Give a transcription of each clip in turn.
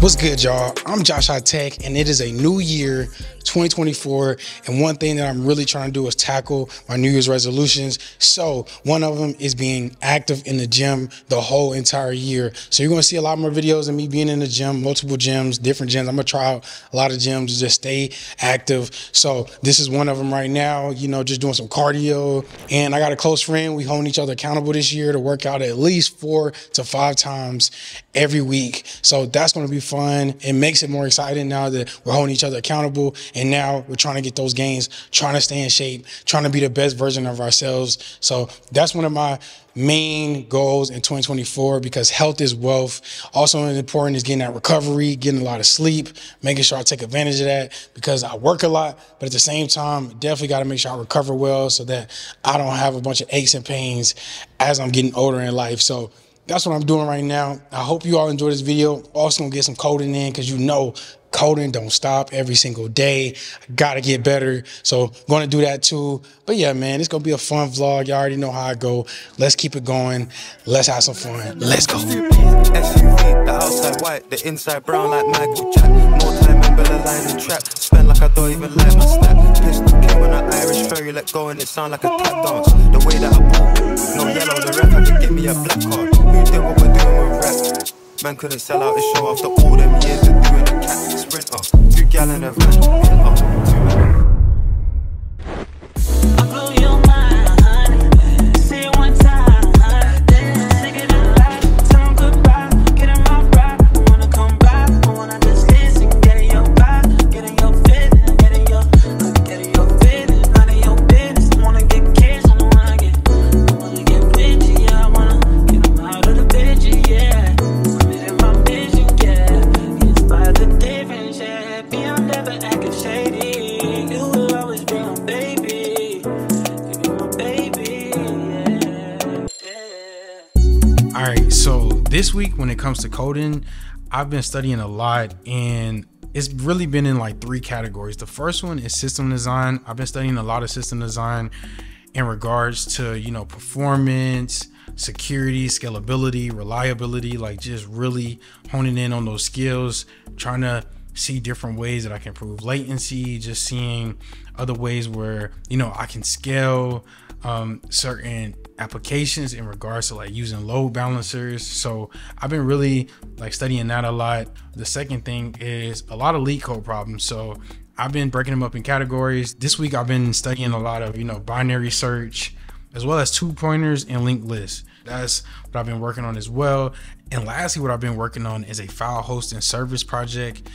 What's good, y'all? I'm Josh High Tech, and it is a new year, 2024. And one thing that I'm really trying to do is tackle my New Year's resolutions. So, one of them is being active in the gym the whole entire year. So, you're to see a lot more videos of me being in the gym, multiple gyms, different gyms. I'm to try out a lot of gyms to just stay active. So, this is one of them right now, you know, just doing some cardio. And I got a close friend. We holding each other accountable this year to work out at least four to five times every week. So, that's going to be fun. It makes it more exciting now that we're holding each other accountable. Now we're trying to get those gains, trying to stay in shape, trying to be the best version of ourselves. So that's one of my main goals in 2024 because health is wealth. Also important is getting that recovery, getting a lot of sleep, making sure I take advantage of that because I work a lot, but at the same time, definitely got to make sure I recover well so that I don't have a bunch of aches and pains as I'm getting older in life. So that's what I'm doing right now. I hope you all enjoy this video. Also gonna get some coding in because you know coding don't stop every single day. I gotta get better. So gonna do that too. But yeah, man, it's gonna be a fun vlog. You all already know how I go. Let's keep it going. Let's have some fun. Let's go. SUV, the outside white, the inside brown like Michael Jack. More time in Bella line and trap. Spend like I don't even like my stack. Pistol came on an Irish ferry, let go and it sound like a tap dance. The way that I bought, no yellow, the ref had to give me a black card. Who did what we're doing with rap? Man couldn't sell out the show after all them years of doing a cat sprinter. Two gallon of uh, All right, so this week when it comes to coding, I've been studying a lot and it's really been in like three categories. The first one is system design. I've been studying a lot of system design in regards to, you know, performance, security, scalability, reliability, like just really honing in on those skills, trying to see different ways that I can improve latency, just seeing other ways where, you know, I can scale um, certain applications in regards to like using load balancers. So I've been really like studying that a lot. The second thing is a lot of LeetCode problems. So I've been breaking them up in categories. This week I've been studying a lot of, you know, binary search as well as two pointers and linked lists. That's what I've been working on as well. And lastly, what I've been working on is a file hosting service project.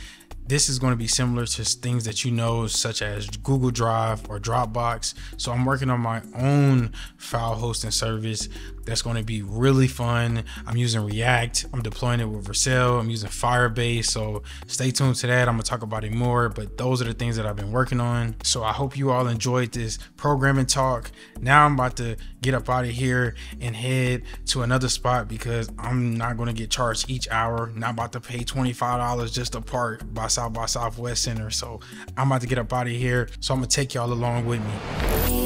This is going to be similar to things that you know, such as Google Drive or Dropbox. So I'm working on my own file hosting service that's going to be really fun. I'm using React. I'm deploying it with Vercel. I'm using Firebase. So stay tuned to that. I'm going to talk about it more, but those are the things that I've been working on. So I hope you all enjoyed this programming talk. Now I'm about to get up out of here and head to another spot because I'm not going to get charged each hour. Not about to pay $25 just to park by South by Southwest Center. So I'm about to get up out of here. So I'm going to take y'all along with me.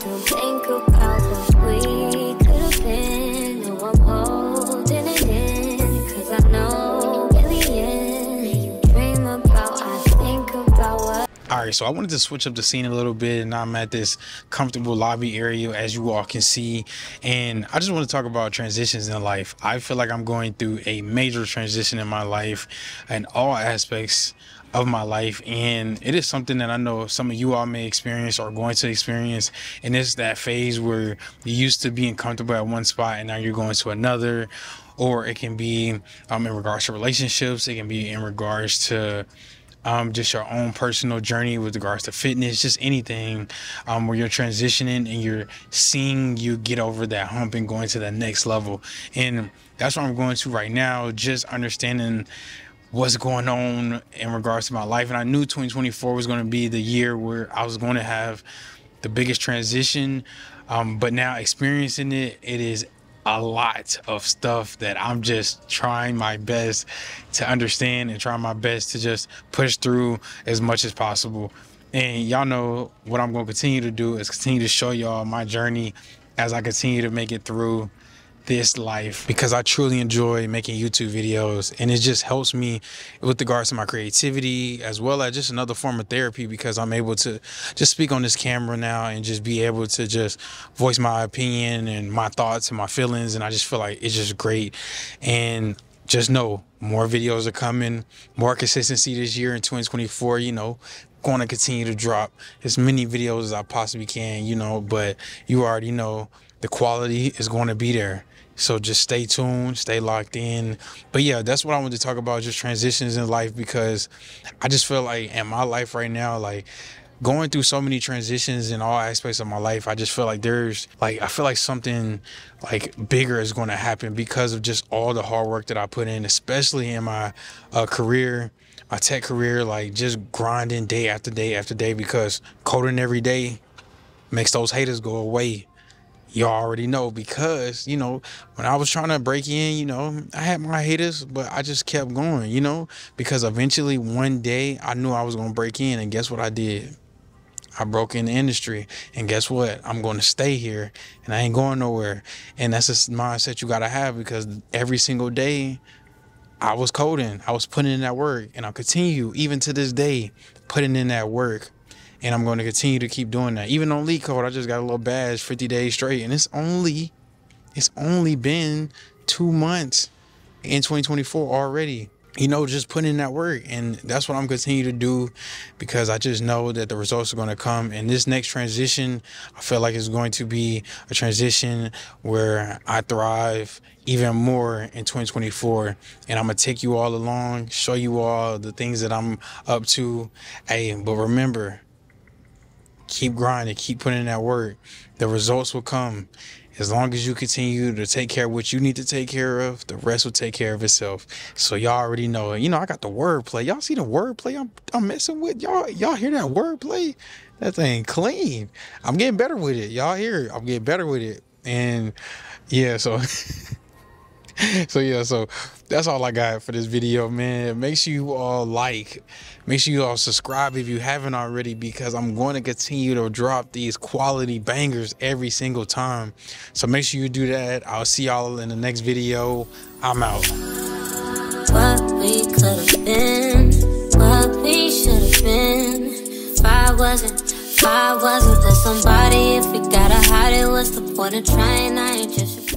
Dream think about what we could've been. No, I'm holding it in, 'cause I know in the end, you dream about, I think about what. All right, so I wanted to switch up the scene a little bit, and I'm at this comfortable lobby area, as you all can see. And I just want to talk about transitions in life. I feel like I'm going through a major transition in my life, in all aspects of my life, and it is something that I know some of you all may experience or going to experience. And it's that phase where you used to being comfortable at one spot, and now you're going to another. Or it can be um, in regards to relationships. It can be in regards to um, just your own personal journey with regards to fitness, just anything um, where you're transitioning and you're seeing you get over that hump and going to the next level. And that's what I'm going to right now, just understanding what's going on in regards to my life. And I knew 2024 was going to be the year where I was going to have the biggest transition. Um, but now experiencing it, it is a lot of stuff that I'm just trying my best to understand and trying my best to just push through as much as possible. And y'all know what I'm going to continue to do is continue to show y'all my journey as I continue to make it through this life because I truly enjoy making YouTube videos and it just helps me with regards to my creativity as well as just another form of therapy because I'm able to just speak on this camera now and just be able to just voice my opinion and my thoughts and my feelings and I just feel like it's just great. And just know more videos are coming, more consistency this year in 2024, you know, going to continue to drop as many videos as I possibly can, you know, but you already know the quality is going to be there. So just stay tuned, stay locked in. But yeah, that's what I wanted to talk about, just transitions in life because I just feel like in my life right now, like going through so many transitions in all aspects of my life, I just feel like there's like I feel like something like bigger is going to happen because of just all the hard work that I put in, especially in my uh, career, my tech career, like just grinding day after day after day because coding every day makes those haters go away. Y'all already know because you know when i was trying to break in you know i had my haters but i just kept going you know because eventually one day i knew i was going to break in and guess what i did i broke in the industry and guess what i'm going to stay here and i ain't going nowhere and that's a mindset you got to have because every single day i was coding i was putting in that work and i'll continue even to this day putting in that work and I'm going to continue to keep doing that. Even on LeetCode, I just got a little badge 50 days straight, and it's only it's only been two months in 2024 already. You know, just putting in that work, and that's what I'm continuing to do because I just know that the results are going to come. And this next transition, I feel like it's going to be a transition where I thrive even more in 2024. And I'm gonna take you all along, show you all the things that I'm up to. Hey, but remember, keep grinding, keep putting in that work. The results will come. As long as you continue to take care of what you need to take care of, the rest will take care of itself. So y'all already know. You know, I got the wordplay. Y'all see the wordplay I'm I'm messing with? Y'all y'all hear that wordplay? That thing clean. I'm getting better with it. Y'all hear it. I'm getting better with it. And yeah, so so yeah, so that's all I got for this video, man. Make sure you all like, make sure you all subscribe if you haven't already, because I'm going to continue to drop these quality bangers every single time. So make sure you do that. I'll see y'all in the next video. I'm out. What we could have been, what we should have been. I wasn't, I wasn't with somebody, if we gotta hide it, what's the point of trying? I ain't just.